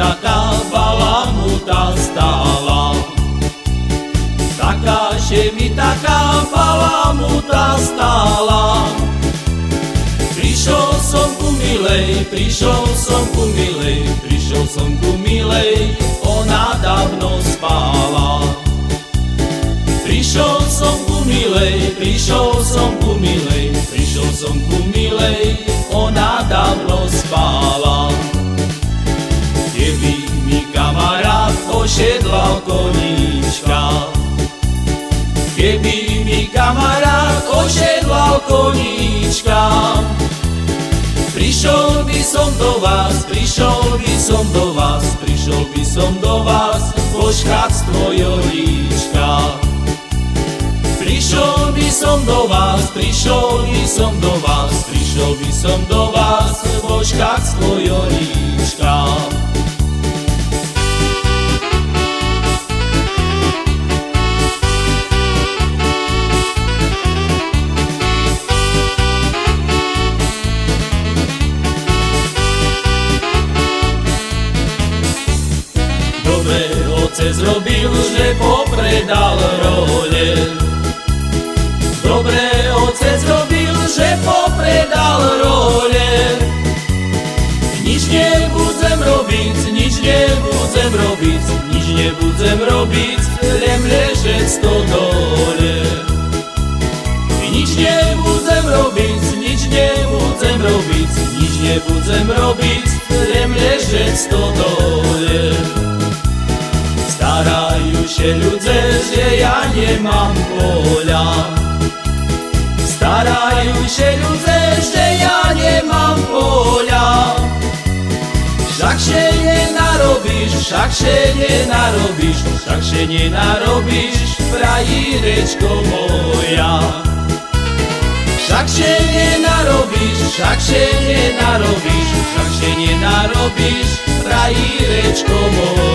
Beda dávala mu tá stála. Taká, že mi taká bala mu tá stála. Prišiel som ku milej, prišiel som ku milej, prišiel som ku milej, ona dávno spála. Prišiel som ku milej, prišiel som ku milej, prišiel som ku milej, ona dávno spála. Ošedlal koníčka, keby mi kamarát ošedlal koníčka, Prišiel by som do vás, prišiel by som do vás, prišiel by som do vás, poškať z tvojho líčka. By som do vás, prišiel by som do vás, prišiel by som do vás, poškať z tvojho. Dobre otec zrobil, že popredal role. Dobre otec zrobil, že popredal role. Nič nebudem robiť, nič nebudem robiť, nič nebudem robiť, len ležeť to dole. Nič nebudem robiť, nič nebudem robiť, nič nebudem robiť, len ležeť to dole. Że ja nie mam pola. Starajú się ludzie, że ja nie mam pola. Však się nie narobisz, však się nie narobisz, však się nie narobisz, frajireczko moja. Však się nie narobisz, však się nie narobisz, však się nie narobisz, frajireczko moja.